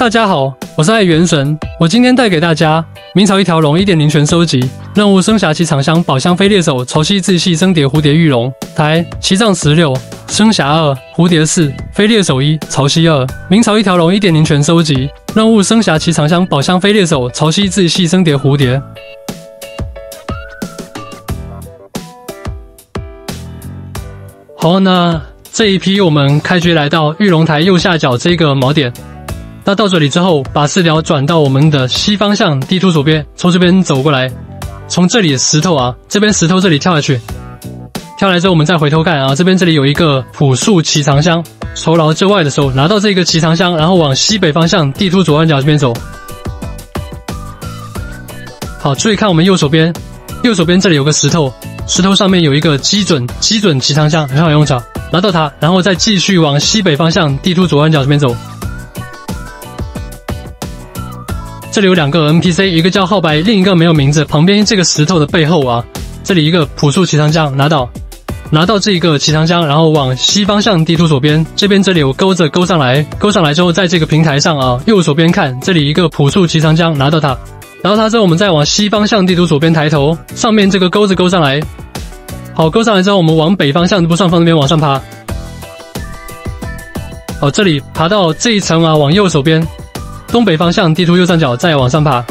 大家好，我是爱元神，我今天带给大家明朝一条龙一点零全收集任务：生霞旗长香宝箱飞猎手潮汐自系升蝶蝴蝶玉龙台七藏十六生霞二蝴蝶四飞猎手一潮汐二明朝一条龙一点零全收集任务：生霞旗长香宝箱飞猎手潮汐自系升蝶蝴蝶。好，那这一批我们开局来到玉龙台右下角这个锚点。那到这里之后，把视角转到我们的西方向地图左边，从这边走过来，从这里石头啊，这边石头这里跳下去，跳来之后我们再回头看啊，这边这里有一个朴树奇长箱，酬劳之外的时候拿到这个奇长箱，然后往西北方向地图左上角这边走。好，注意看我们右手边，右手边这里有个石头，石头上面有一个基准基准奇长箱，很好用巧，拿到它，然后再继续往西北方向地图左上角这边走。这里有两个 NPC，一个叫浩白，另一个没有名字。旁边这个石头的背后啊，这里一个朴素奇长枪拿到，拿到这一个奇长枪，然后往西方向地图左边，这边这里有钩子钩上来，钩上来之后，在这个平台上啊，右手边看，这里一个朴素奇长枪拿到它，然后它之后我们再往西方向地图左边抬头，上面这个钩子勾上来，好，勾上来之后，我们往北方向不上方那边往上爬，好，这里爬到这一层啊，往右手边。东北方向，地图右上角再往上爬。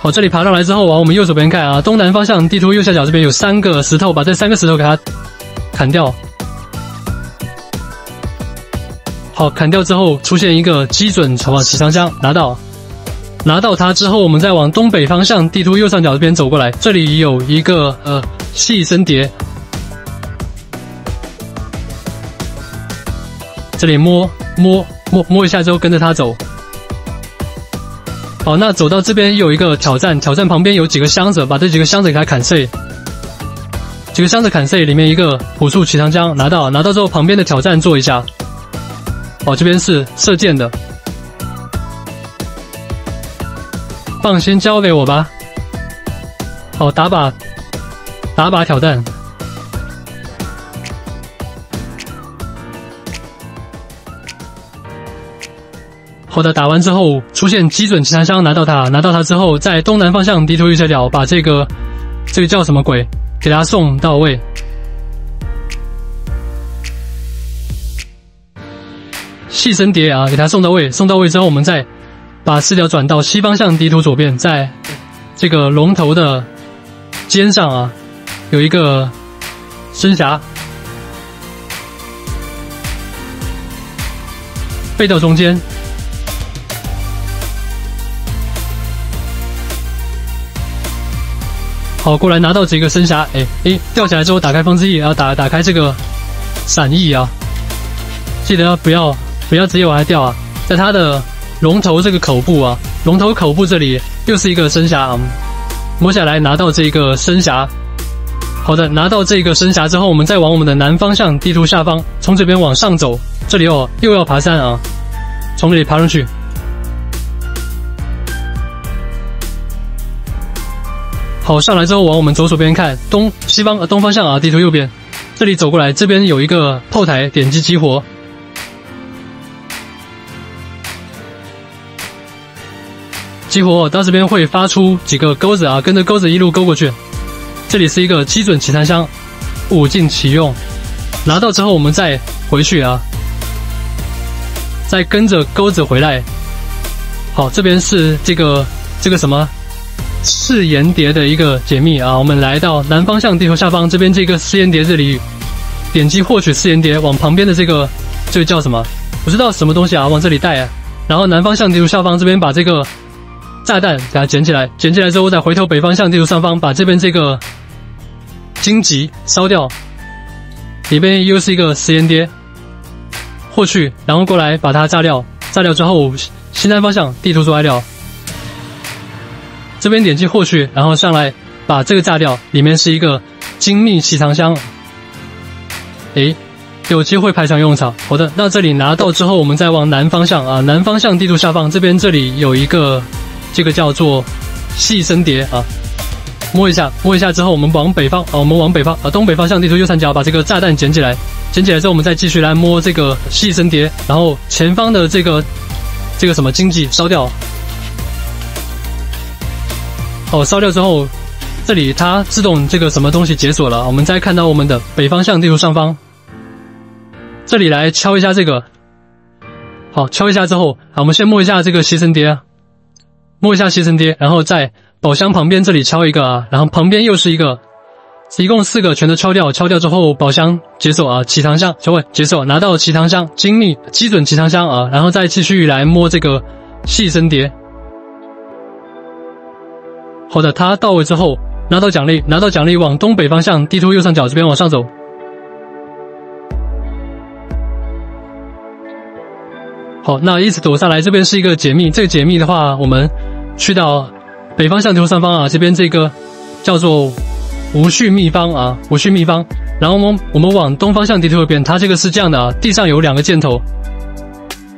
好，这里爬上来之后，往我们右手边看啊，东南方向地图右下角这边有三个石头，把这三个石头给它砍掉。好，砍掉之后出现一个基准什么起长枪，拿到，拿到它之后，我们再往东北方向地图右上角这边走过来，这里有一个呃细身蝶，这里摸摸。摸摸一下之后跟着他走，好，那走到这边有一个挑战，挑战旁边有几个箱子，把这几个箱子给它砍碎，几个箱子砍碎，里面一个朴素奇长枪拿到，拿到之后旁边的挑战做一下，哦，这边是射箭的，放心交给我吧，好，打靶，打靶挑战。好的，打完之后出现基准奇残箱，拿到它，拿到它之后，在东南方向地图右下角把这个这个叫什么鬼给它送到位。细生蝶啊，给它送到位，送到位之后，我们再把视角转到西方向地图左边，在这个龙头的尖上啊，有一个生霞，背到中间。好，过来拿到几个生匣，哎哎，掉下来之后打开风之翼，然后打打开这个闪翼啊，记得不要不要直接往下掉啊，在它的龙头这个口部啊，龙头口部这里又是一个生匣，摸下来拿到这个生匣。好的，拿到这个生匣之后，我们再往我们的南方向地图下方，从这边往上走，这里哦又要爬山啊，从这里爬上去。好，上来之后往我们左手边看，东西方呃东方向啊，地图右边，这里走过来，这边有一个后台，点击激活，激活到这边会发出几个钩子啊，跟着钩子一路勾过去，这里是一个基准起弹箱，物尽其用，拿到之后我们再回去啊，再跟着钩子回来，好，这边是这个这个什么？誓言蝶的一个解密啊，我们来到南方向地图下方这边这个誓言蝶这里，点击获取誓言蝶，往旁边的这个这个叫什么？不知道什么东西啊，往这里带啊。然后南方向地图下方这边把这个炸弹给它捡起来，捡起来之后再回头北方向地图上方把这边这个荆棘烧掉，里边又是一个誓言蝶，获取，然后过来把它炸掉，炸掉之后西南方向地图左下角。这边点击获取，然后上来把这个炸掉，里面是一个精密气藏箱，诶，有机会派上用场。好的，那这里拿到之后，我们再往南方向。啊，南方向地图下方这边这里有一个这个叫做细生蝶。啊，摸一下，摸一下之后，我们往北方啊，我们往北方啊，东北方向地图右上角把这个炸弹捡起来，捡起来之后，我们再继续来摸这个细生蝶，然后前方的这个这个什么经济烧掉。哦，烧掉之后，这里它自动这个什么东西解锁了。我们再看到我们的北方向地图上方，这里来敲一下这个。好，敲一下之后，好，我们先摸一下这个牺牲碟，摸一下牺牲碟，然后在宝箱旁边这里敲一个啊，然后旁边又是一个，一共四个全都敲掉。敲掉之后，宝箱解锁啊，启堂箱，小伟解锁，拿到启堂箱，精密基准启堂箱啊，然后再继续来摸这个牺牲碟。好的，他到位之后拿到奖励，拿到奖励往东北方向地图右上角这边往上走。好，那一直走下来，这边是一个解密。这个解密的话，我们去到北方向地图上方啊，这边这个叫做无序秘方啊，无序秘方。然后我们我们往东方向地图右边，它这个是这样的啊，地上有两个箭头，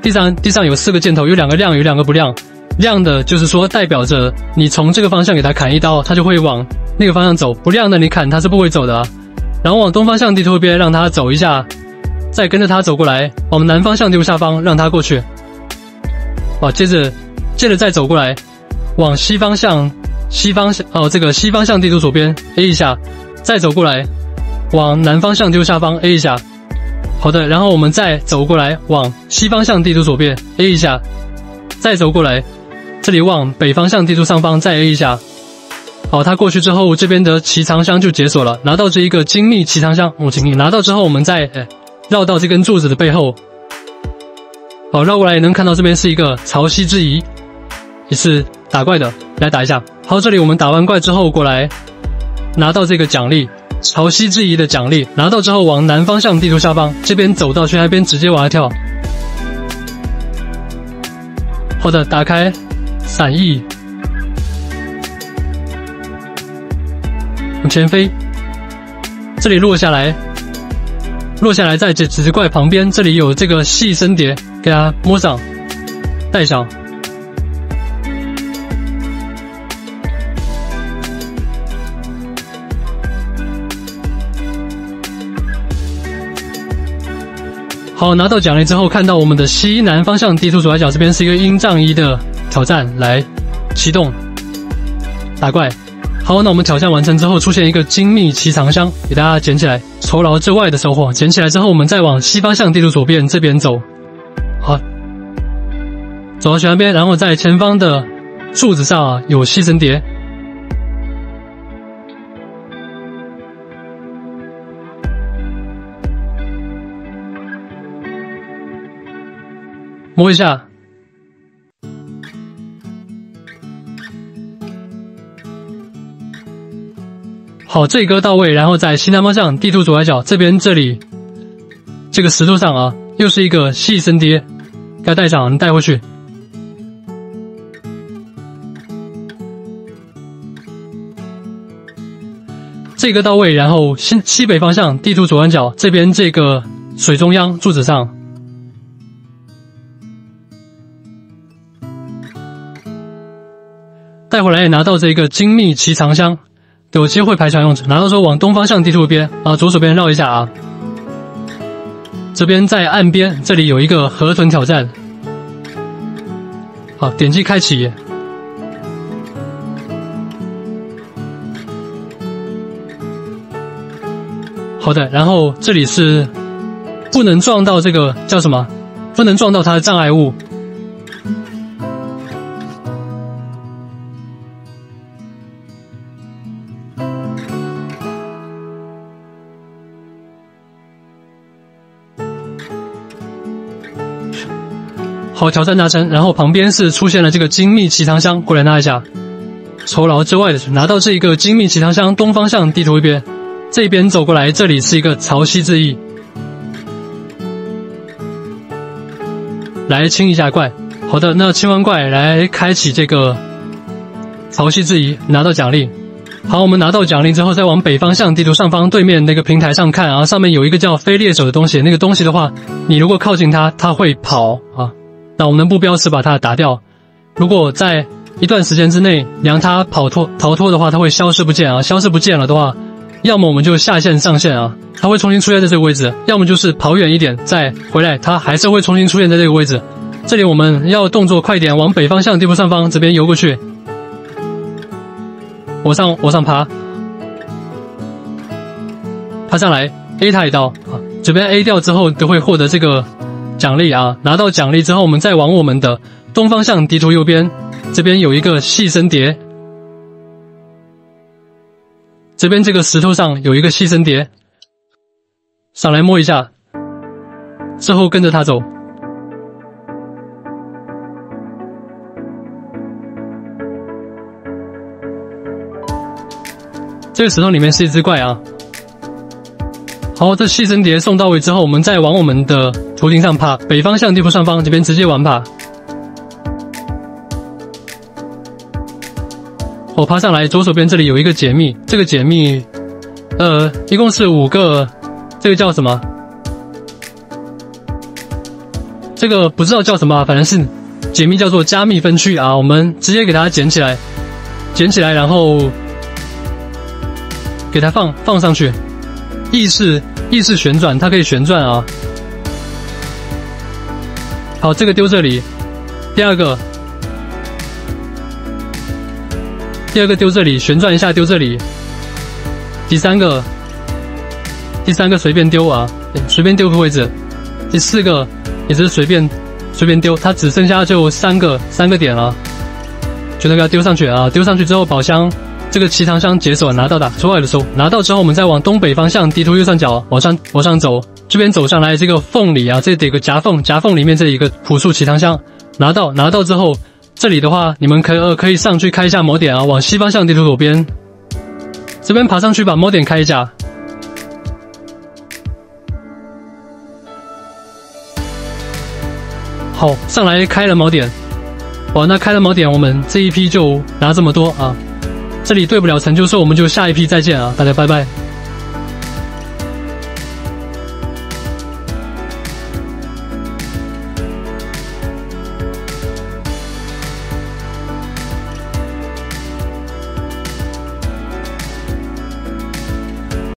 地上地上有四个箭头，有两个亮，有两个不亮。亮的，就是说代表着你从这个方向给他砍一刀，他就会往那个方向走；不亮的，你砍他是不会走的。然后往东方向地图边让他走一下，再跟着他走过来，往南方向地图下方让他过去。好，接着接着再走过来，往西方向西方向哦，这个西方向地图左边 A 一下，再走过来，往南方向地图下方 A 一下。好的，然后我们再走过来，往西方向地图左边 A 一下，再走过来。这里往北方向地图上方再 A 一下，好，他过去之后，这边的奇藏箱就解锁了，拿到这一个精密奇藏箱，我请你拿到之后，我们再绕到这根柱子的背后，好，绕过来也能看到这边是一个潮汐之仪，也是打怪的，来打一下。好，这里我们打完怪之后过来，拿到这个奖励，潮汐之仪的奖励，拿到之后往南方向地图下方这边走到悬崖边，直接往下跳。好的，打开。伞翼，往前飞，这里落下来，落下来在这纸怪旁边，这里有这个细生蝶，给它摸上，带上。好，拿到奖励之后，看到我们的西南方向地图左下角这边是一个鹰杖一的。挑战来启动打怪，好，那我们挑战完成之后，出现一个精密奇藏箱，给大家捡起来，酬劳之外的收获。捡起来之后，我们再往西方向地图左边这边走，好，走到悬崖边，然后在前方的柱子上啊有吸尘碟，摸一下。好，这个到位，然后在西南方向地图左下角这边这里，这个石头上啊，又是一个细绳蝶，该带上，带回去。这个到位，然后西西北方向地图左上角这边这个水中央柱子上，带回来也拿到这个精密奇藏箱。有机会排查用纸，拿到之后往东方向地图边啊，左手边绕一下啊。这边在岸边，这里有一个河豚挑战。好，点击开启。好的，然后这里是不能撞到这个叫什么？不能撞到它的障碍物。好，挑战达成。然后旁边是出现了这个精密奇藏箱，过来拿一下。酬劳之外的拿到这一个精密奇藏箱，东方向地图一边，这边走过来，这里是一个潮汐之翼。来清一下怪。好的，那清完怪来开启这个潮汐之翼，拿到奖励。好，我们拿到奖励之后，再往北方向地图上方对面那个平台上看啊，上面有一个叫飞猎手的东西。那个东西的话，你如果靠近它，它会跑啊。那我们的目标是把它打掉。如果在一段时间之内，你让它跑脱逃脱的话，它会消失不见啊！消失不见了的话，要么我们就下线上线啊，它会重新出现在这个位置；要么就是跑远一点再回来，它还是会重新出现在这个位置。这里我们要动作快点，往北方向地图上方这边游过去，往上往上爬，爬上来 A 他一刀啊，这边 A 掉之后都会获得这个奖励啊，拿到奖励之后，我们再往我们的东方向地图右边，这边有一个细生蝶。这边这个石头上有一个细生蝶，上来摸一下，之后跟着它走。这个石头里面是一只怪啊。好，这细生蝶送到位之后，我们再往我们的图形上爬，北方向地图上方这边直接玩爬。我爬上来，左手边这里有一个解密，这个解密，呃，一共是五个，这个叫什么？这个不知道叫什么，反正是解密叫做加密分区啊。我们直接给它捡起来，捡起来，然后给它放放上去，意识意识旋转，它可以旋转啊。好，这个丢这里，第二个。第二个丢这里，旋转一下丢这里。第三个，第三个随便丢啊，随便丢个位置。第四个也是随便随便丢，它只剩下就三个三个点了，全都给它丢上去啊！丢上去之后，宝箱这个奇藏箱解锁拿到的，出来的时候拿到之后，我们再往东北方向地图右上角往上往上走，这边走上来这个缝里啊，这得个夹缝，夹缝里面这一个朴素奇藏箱拿到拿到之后。这里的话，你们可呃可以上去开一下锚点啊，往西方向地图左边，这边爬上去把锚点开一下。好，上来开了锚点，哇，那开了锚点，我们这一批就拿这么多啊。这里对不了成就兽，我们就下一批再见啊，大家拜拜。